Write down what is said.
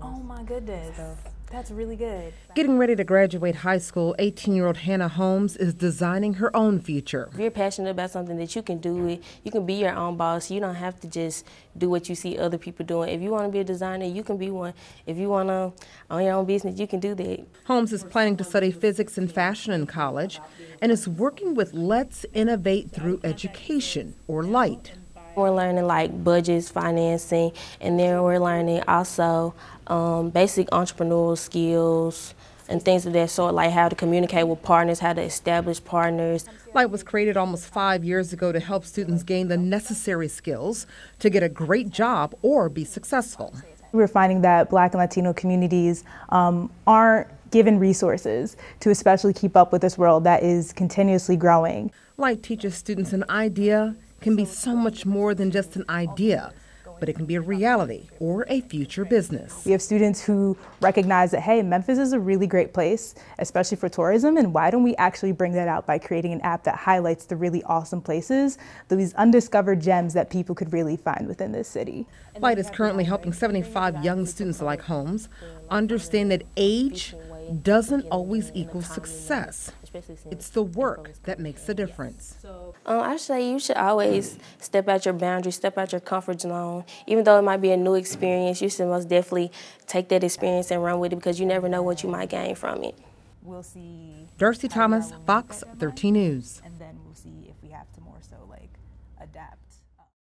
Oh my goodness. That's really good. Getting ready to graduate high school, 18 year old Hannah Holmes is designing her own future. If you're passionate about something that you can do it, you can be your own boss. You don't have to just do what you see other people doing. If you want to be a designer, you can be one. If you want to own your own business, you can do that. Holmes is planning to study physics and fashion in college and is working with Let's Innovate Through Education, or LIGHT. We're learning like budgets, financing, and then we're learning also um, basic entrepreneurial skills and things of that sort, like how to communicate with partners, how to establish partners. Light was created almost five years ago to help students gain the necessary skills to get a great job or be successful. We're finding that Black and Latino communities um, aren't given resources to especially keep up with this world that is continuously growing. Light teaches students an idea can be so much more than just an idea, but it can be a reality or a future business. We have students who recognize that, hey, Memphis is a really great place, especially for tourism, and why don't we actually bring that out by creating an app that highlights the really awesome places, these undiscovered gems that people could really find within this city. Light is currently helping 75 young students like Holmes understand that age doesn't always equal success. It's the work that makes the difference. Um, I say you should always step out your boundaries, step out your comfort zone. Even though it might be a new experience, you should most definitely take that experience and run with it because you never know what you might gain from it. We'll see. Darcy Thomas, Fox 13 News. And then we'll see if we have to more so like adapt.